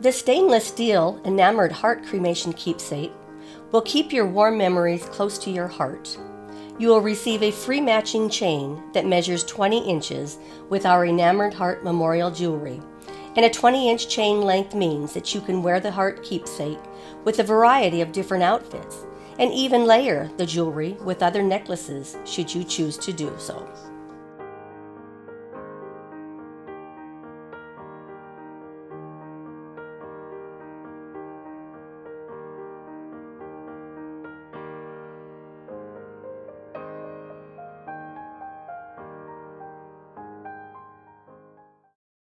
The stainless steel enamored heart cremation keepsake will keep your warm memories close to your heart. You will receive a free matching chain that measures 20 inches with our enamored heart memorial jewelry. And a 20 inch chain length means that you can wear the heart keepsake with a variety of different outfits and even layer the jewelry with other necklaces should you choose to do so.